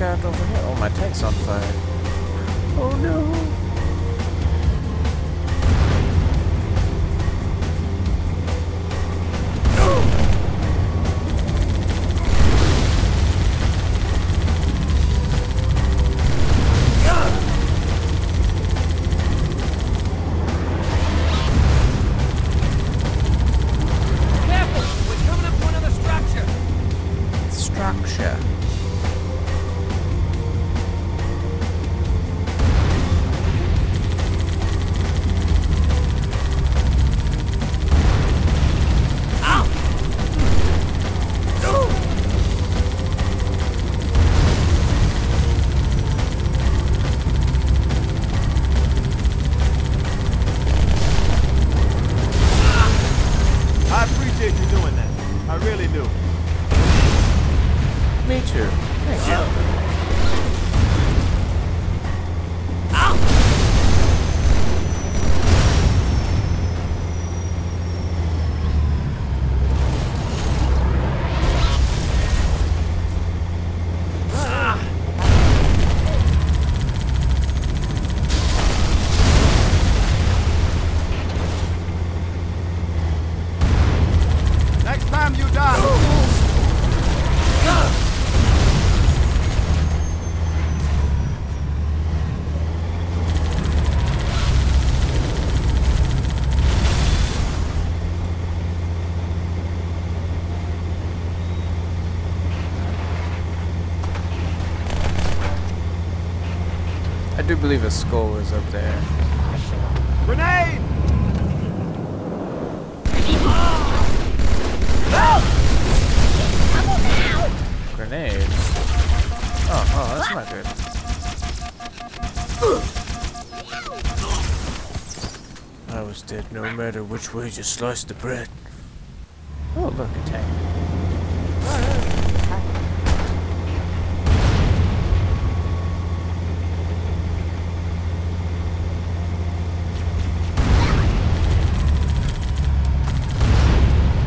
trapped over here? Oh, my tank's on fire. Oh no! Believe a skull was up there. Grenade! Grenade. Oh, oh, that's not good. I was dead no matter which way you sliced the bread. Oh, look, a tank.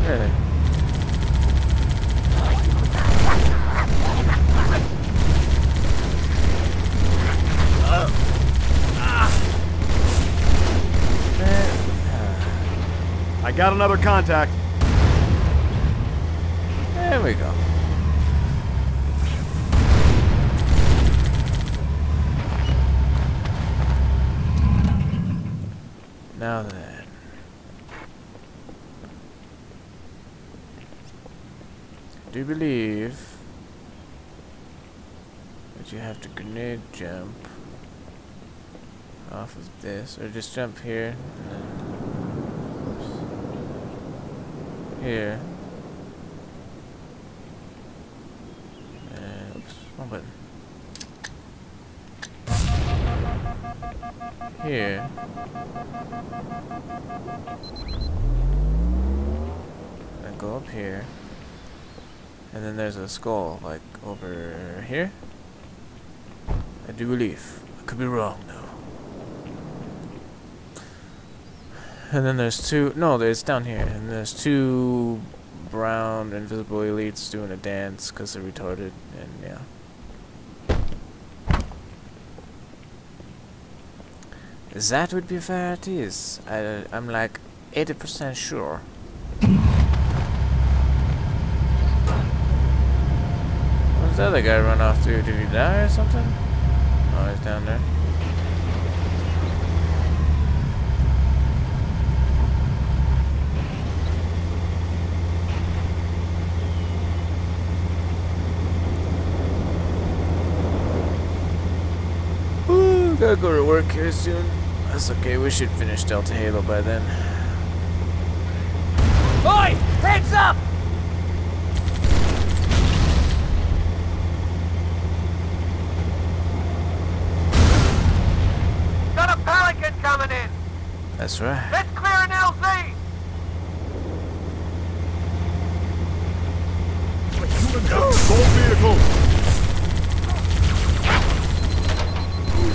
Really? I got another contact. There we go. Now then. I do believe that you have to grenade jump off of this, or just jump here, here. And oops, button. Here. And go up here. And then there's a skull, like over here. I do believe. I could be wrong though. And then there's two. No, it's down here. And there's two brown invisible elites doing a dance because they're retarded. And yeah. That would be where it is. I, I'm like 80% sure. What's the other guy run off to? Did he die or something? Oh, he's down there. Gotta go to work here soon. That's okay, we should finish Delta Halo by then. Oi! Heads up! Got a pelican coming in! That's right. Let's clear an LZ! Assault vehicle!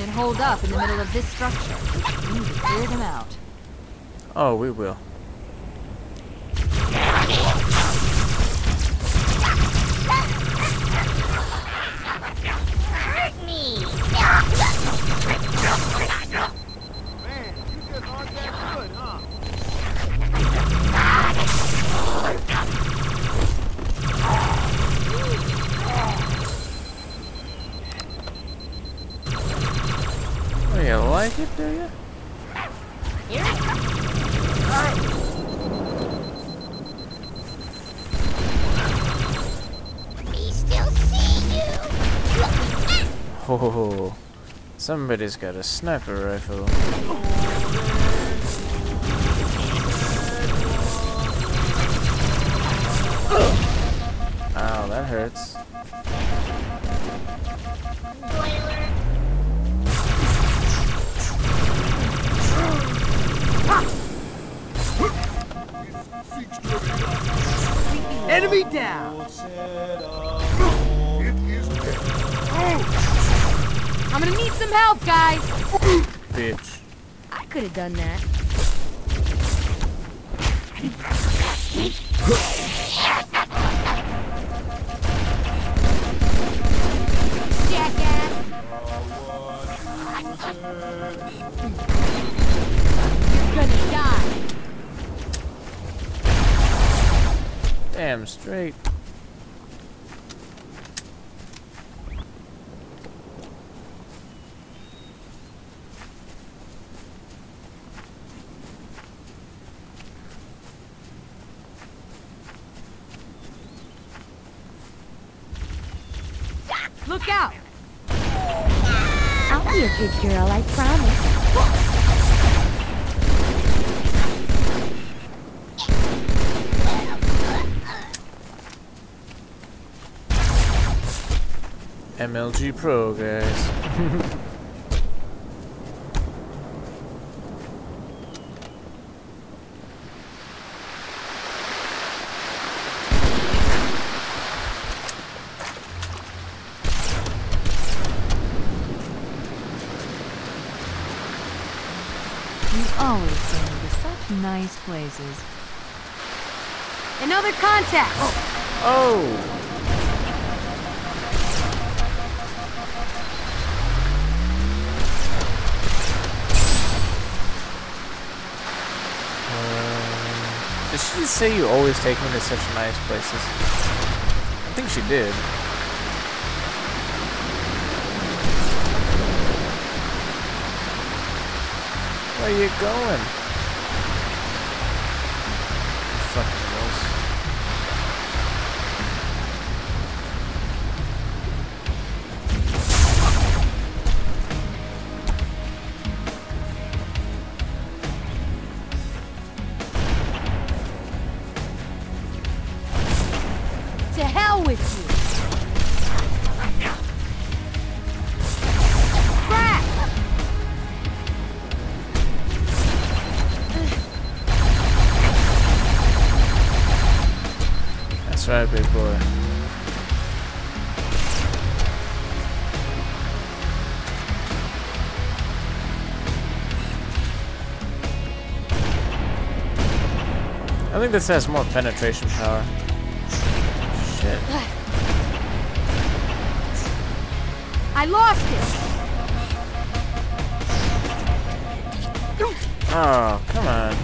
Covenant hold up in the middle of this structure. We need to clear them out. Oh, we will. Like it, do you? We still see you. Oh, somebody's got a sniper rifle. Ow, that hurts. Enemy down! I'm gonna need some help, guys. Bitch. I could have done that. Jackass. Gonna die. Damn straight. Look out. I'll be a good girl, I promise. MLG Pro, guys. You always to such nice places. Another contact. Oh! Um, did she just say you always take me to such nice places? I think she did. Where are you going? I think this has more penetration power. Shit. I lost it. Oh, come on.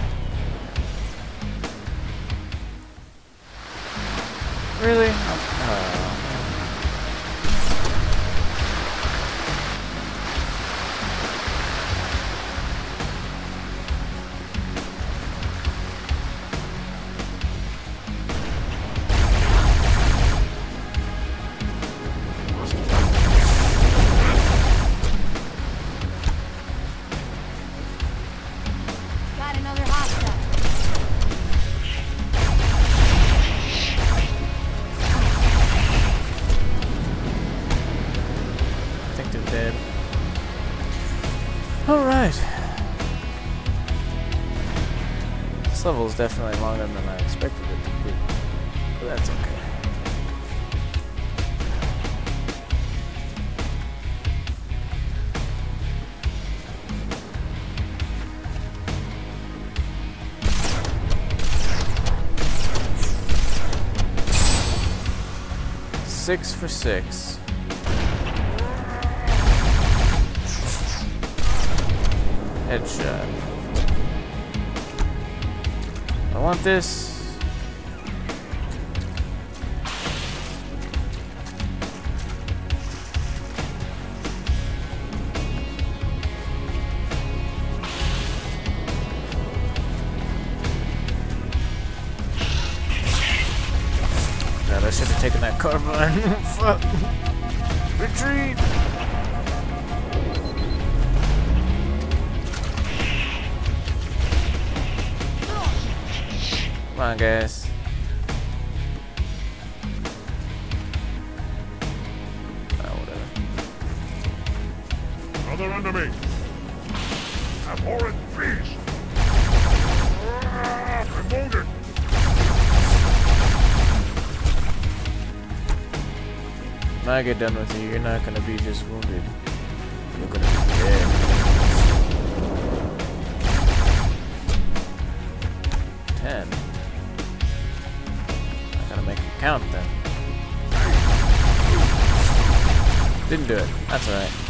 Really? Oh. another hostile. I think they're dead. Alright. This level is definitely longer than I expected it to be. But that's okay. Six for six. Headshot. I want this. Fuck. Retreat. Come on, guys. Ah, whatever. Another enemy. Abhorrent When I get done with you, you're not gonna be just wounded. You're gonna be dead. Ten. I gotta make count then. Didn't do it. That's alright.